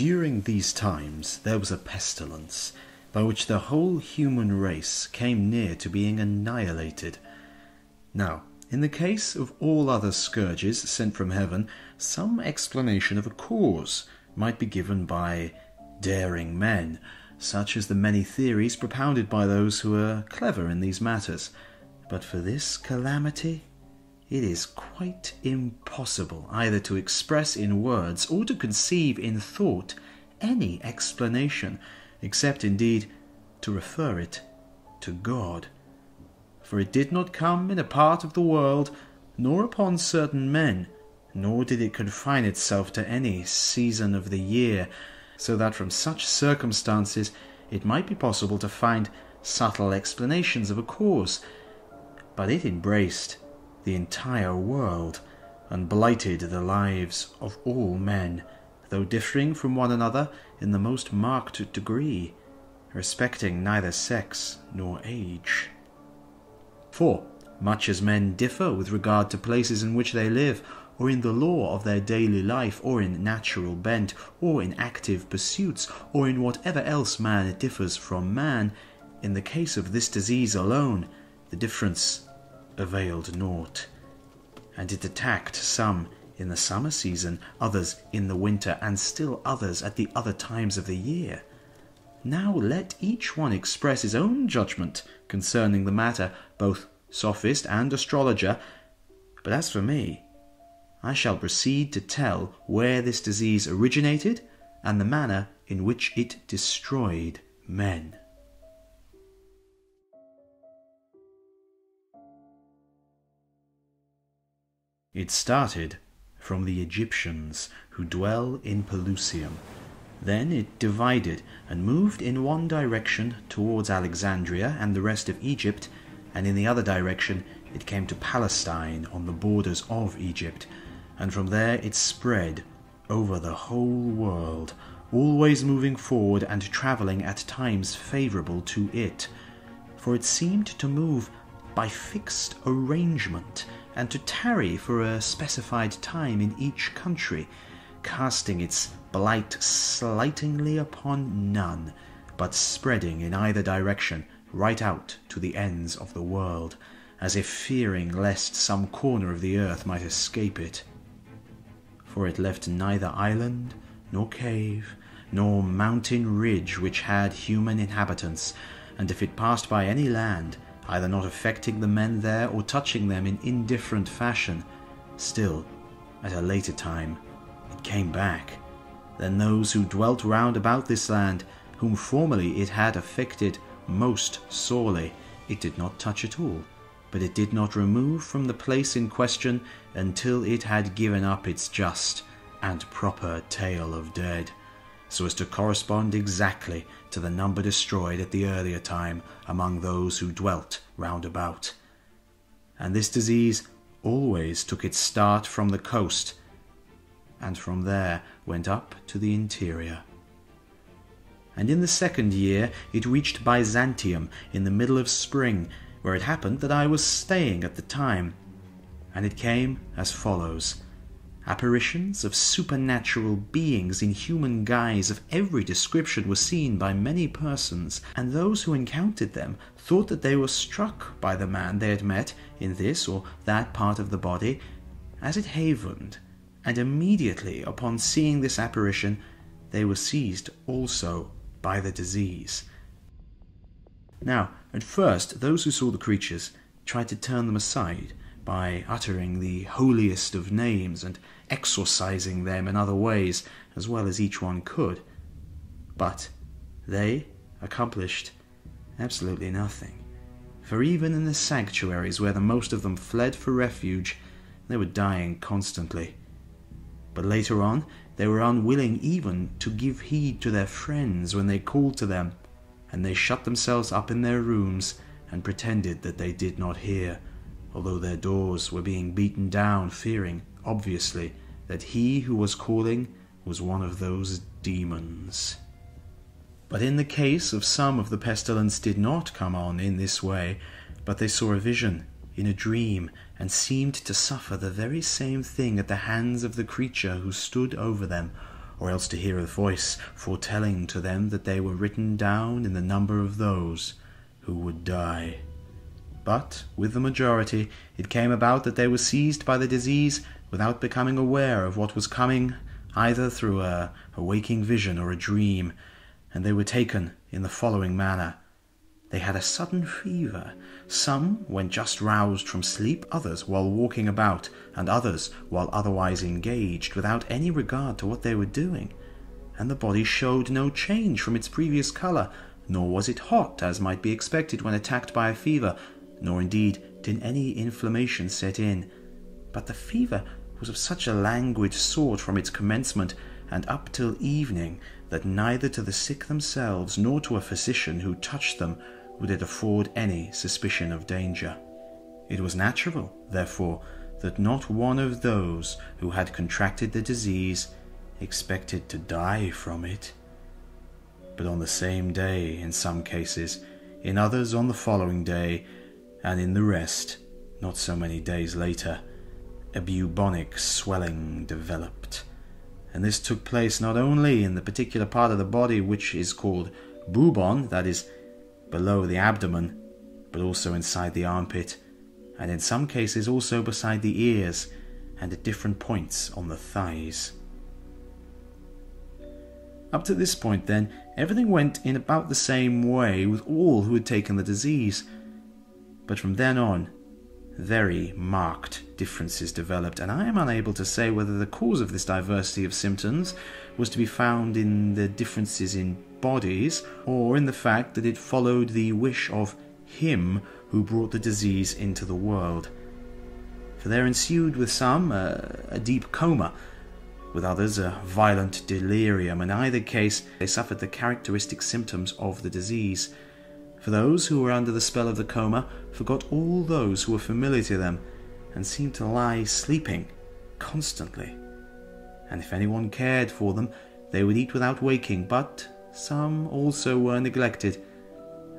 During these times there was a pestilence, by which the whole human race came near to being annihilated. Now, in the case of all other scourges sent from heaven, some explanation of a cause might be given by daring men, such as the many theories propounded by those who are clever in these matters. But for this calamity, it is quite impossible either to express in words or to conceive in thought any explanation, except indeed to refer it to God. For it did not come in a part of the world, nor upon certain men, nor did it confine itself to any season of the year, so that from such circumstances it might be possible to find subtle explanations of a cause. But it embraced the entire world, and blighted the lives of all men, though differing from one another in the most marked degree, respecting neither sex nor age. For, much as men differ with regard to places in which they live, or in the law of their daily life, or in natural bent, or in active pursuits, or in whatever else man differs from man, in the case of this disease alone, the difference availed naught, and it attacked some in the summer season, others in the winter, and still others at the other times of the year. Now let each one express his own judgment concerning the matter, both sophist and astrologer. But as for me, I shall proceed to tell where this disease originated and the manner in which it destroyed men. It started from the Egyptians who dwell in Pelusium. Then it divided and moved in one direction towards Alexandria and the rest of Egypt, and in the other direction it came to Palestine on the borders of Egypt, and from there it spread over the whole world, always moving forward and travelling at times favourable to it, for it seemed to move by fixed arrangement and to tarry for a specified time in each country, casting its blight slightingly upon none, but spreading in either direction right out to the ends of the world, as if fearing lest some corner of the earth might escape it. For it left neither island, nor cave, nor mountain ridge which had human inhabitants, and if it passed by any land, either not affecting the men there or touching them in indifferent fashion. Still, at a later time, it came back. Then those who dwelt round about this land, whom formerly it had affected most sorely, it did not touch at all, but it did not remove from the place in question until it had given up its just and proper tale of dead so as to correspond exactly to the number destroyed at the earlier time among those who dwelt round about. And this disease always took its start from the coast, and from there went up to the interior. And in the second year it reached Byzantium in the middle of spring, where it happened that I was staying at the time. And it came as follows. Apparitions of supernatural beings in human guise of every description were seen by many persons, and those who encountered them thought that they were struck by the man they had met in this or that part of the body as it havened, and immediately upon seeing this apparition they were seized also by the disease. Now, at first, those who saw the creatures tried to turn them aside by uttering the holiest of names and exorcising them in other ways as well as each one could. But they accomplished absolutely nothing. For even in the sanctuaries where the most of them fled for refuge, they were dying constantly. But later on, they were unwilling even to give heed to their friends when they called to them, and they shut themselves up in their rooms and pretended that they did not hear although their doors were being beaten down, fearing, obviously, that he who was calling was one of those demons. But in the case of some of the pestilence did not come on in this way, but they saw a vision in a dream, and seemed to suffer the very same thing at the hands of the creature who stood over them, or else to hear a voice foretelling to them that they were written down in the number of those who would die. But with the majority, it came about that they were seized by the disease without becoming aware of what was coming, either through a, a waking vision or a dream, and they were taken in the following manner. They had a sudden fever, some when just roused from sleep, others while walking about, and others while otherwise engaged, without any regard to what they were doing. And the body showed no change from its previous colour, nor was it hot, as might be expected when attacked by a fever, nor indeed did any inflammation set in. But the fever was of such a languid sort from its commencement and up till evening that neither to the sick themselves nor to a physician who touched them would it afford any suspicion of danger. It was natural, therefore, that not one of those who had contracted the disease expected to die from it. But on the same day, in some cases, in others on the following day, and in the rest, not so many days later, a bubonic swelling developed. And this took place not only in the particular part of the body which is called bubon, that is, below the abdomen, but also inside the armpit, and in some cases also beside the ears and at different points on the thighs. Up to this point, then, everything went in about the same way with all who had taken the disease. But from then on, very marked differences developed, and I am unable to say whether the cause of this diversity of symptoms was to be found in the differences in bodies or in the fact that it followed the wish of Him who brought the disease into the world. For there ensued with some uh, a deep coma, with others a violent delirium. In either case, they suffered the characteristic symptoms of the disease. For those who were under the spell of the coma forgot all those who were familiar to them and seemed to lie sleeping constantly. And if anyone cared for them, they would eat without waking, but some also were neglected,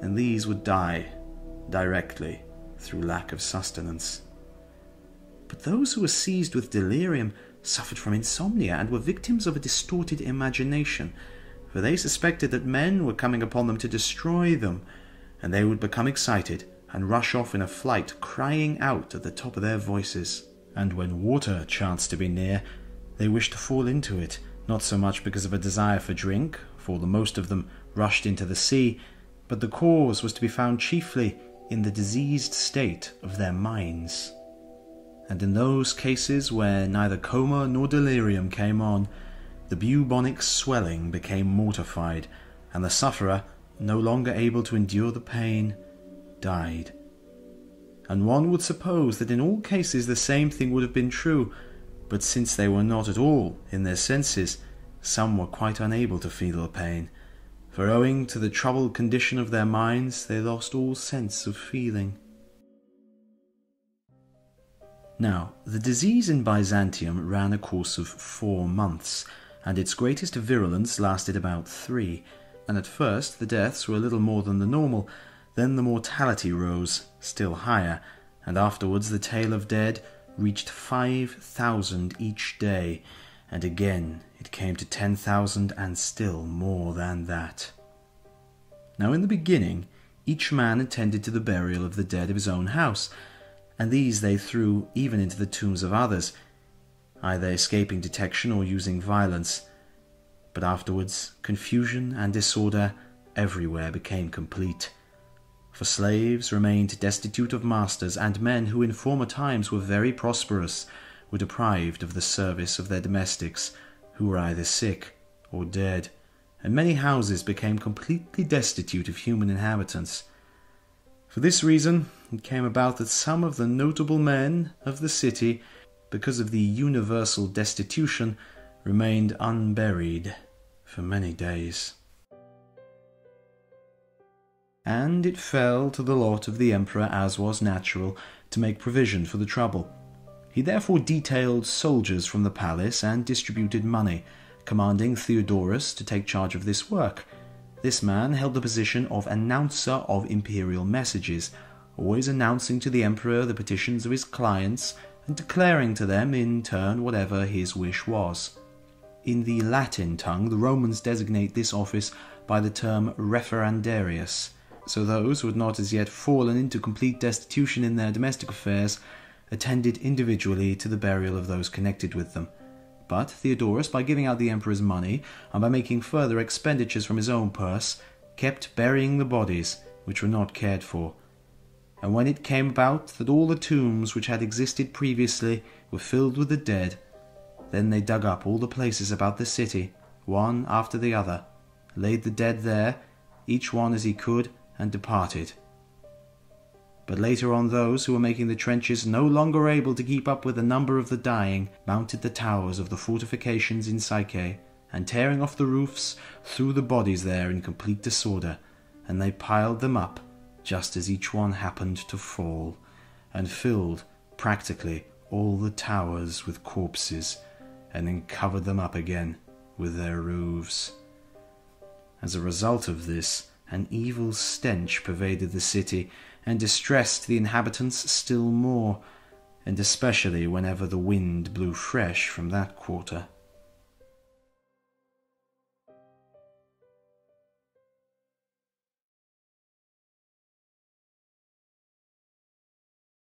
and these would die directly through lack of sustenance. But those who were seized with delirium suffered from insomnia and were victims of a distorted imagination, for they suspected that men were coming upon them to destroy them, and they would become excited and rush off in a flight, crying out at the top of their voices. And when water chanced to be near, they wished to fall into it, not so much because of a desire for drink, for the most of them rushed into the sea, but the cause was to be found chiefly in the diseased state of their minds. And in those cases where neither coma nor delirium came on, the bubonic swelling became mortified, and the sufferer, no longer able to endure the pain, died. And one would suppose that in all cases the same thing would have been true, but since they were not at all in their senses, some were quite unable to feel the pain, for owing to the troubled condition of their minds, they lost all sense of feeling. Now, the disease in Byzantium ran a course of four months, and its greatest virulence lasted about three, and at first the deaths were a little more than the normal, then the mortality rose still higher, and afterwards the tale of dead reached five thousand each day, and again it came to 10,000 and still more than that. Now, in the beginning, each man attended to the burial of the dead of his own house, and these they threw even into the tombs of others, either escaping detection or using violence. But afterwards, confusion and disorder everywhere became complete. For slaves remained destitute of masters, and men who in former times were very prosperous were deprived of the service of their domestics, who were either sick or dead, and many houses became completely destitute of human inhabitants. For this reason, it came about that some of the notable men of the city, because of the universal destitution, remained unburied for many days. And it fell to the lot of the emperor, as was natural, to make provision for the trouble. He therefore detailed soldiers from the palace and distributed money, commanding Theodorus to take charge of this work. This man held the position of announcer of imperial messages, always announcing to the emperor the petitions of his clients and declaring to them in turn whatever his wish was. In the Latin tongue, the Romans designate this office by the term referendarius. So those who had not as yet fallen into complete destitution in their domestic affairs attended individually to the burial of those connected with them. But Theodorus, by giving out the emperor's money and by making further expenditures from his own purse, kept burying the bodies which were not cared for. And when it came about that all the tombs which had existed previously were filled with the dead, then they dug up all the places about the city, one after the other, laid the dead there, each one as he could, and departed. But later on, those who were making the trenches, no longer able to keep up with the number of the dying, mounted the towers of the fortifications in Sycae, and tearing off the roofs, threw the bodies there in complete disorder, and they piled them up just as each one happened to fall, and filled practically all the towers with corpses, and then covered them up again with their roofs. As a result of this, an evil stench pervaded the city and distressed the inhabitants still more, and especially whenever the wind blew fresh from that quarter.